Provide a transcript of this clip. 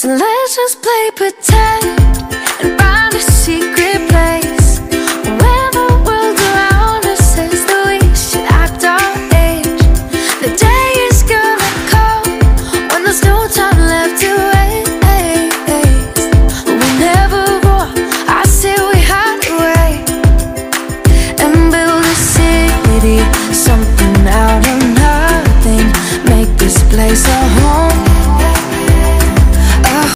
So let's just play pretend and find a secret place where the world around us says that we should act our age. The day is gonna come when there's no time left to waste. We never roar, I say we hide away and build a city, something out of nothing. Make this place a home.